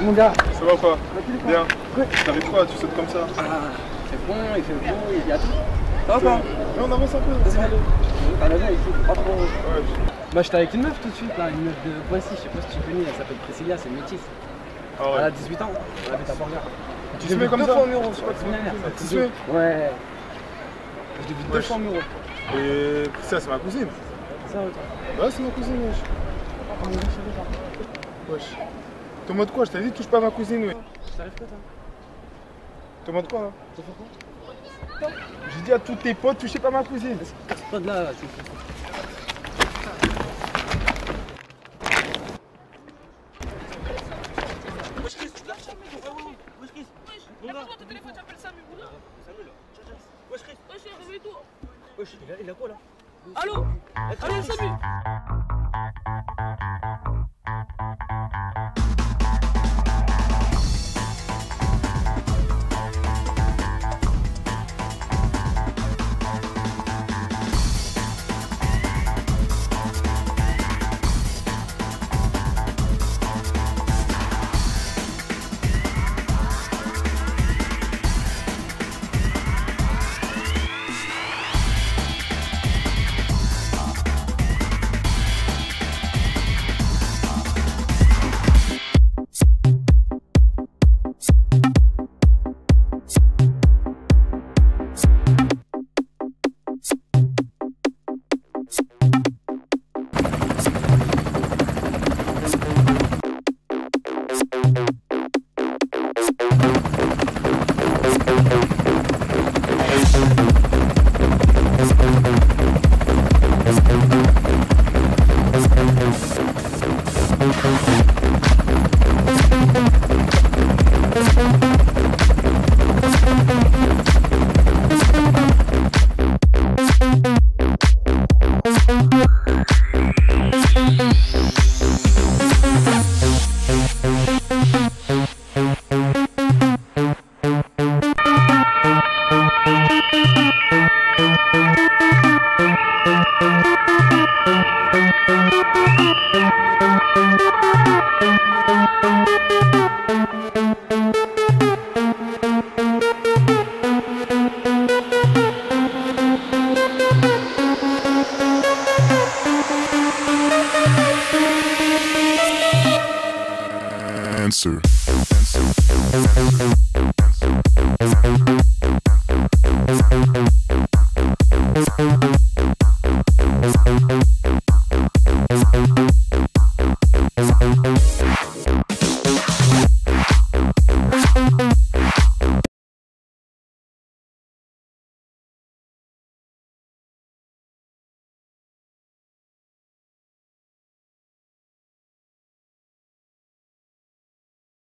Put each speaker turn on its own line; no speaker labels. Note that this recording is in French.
Mon gars,
Ça va ou pas
tranquille
Bien.
Ouais.
T'arrives quoi Tu sautes comme ça
Ah, il fait bon, il fait beau, il y a tout. Ça va pas
Mais on avance un peu.
Vas-y, vas-y. T'as la veille, pas trop.
Ouais.
Bah, j'étais avec une meuf tout de suite, là, une meuf de Poissy, je sais pas si tu connais, elle s'appelle Priscilla, c'est une métisse.
Ah
Elle a
ouais.
18 ans, elle habite à Borgard.
Tu te mets comme ça Tu te mets
Ouais. Je vu deux fois au mur.
Et ça, c'est ma cousine.
Ça, ouais, toi.
Ouais, c'est ma cousine, wesh.
Ah.
Wesh. T'es en mode quoi Je t'ai dit, touche pas à ma cousine, ouais.
T'arrives quoi, toi
T'es en mode quoi, là
Tu fais quoi
J'ai dit à tous tes potes, touchez pas à ma cousine.
Toi de là, là, c'est tout.
Allô Allô, Música answer.
answer.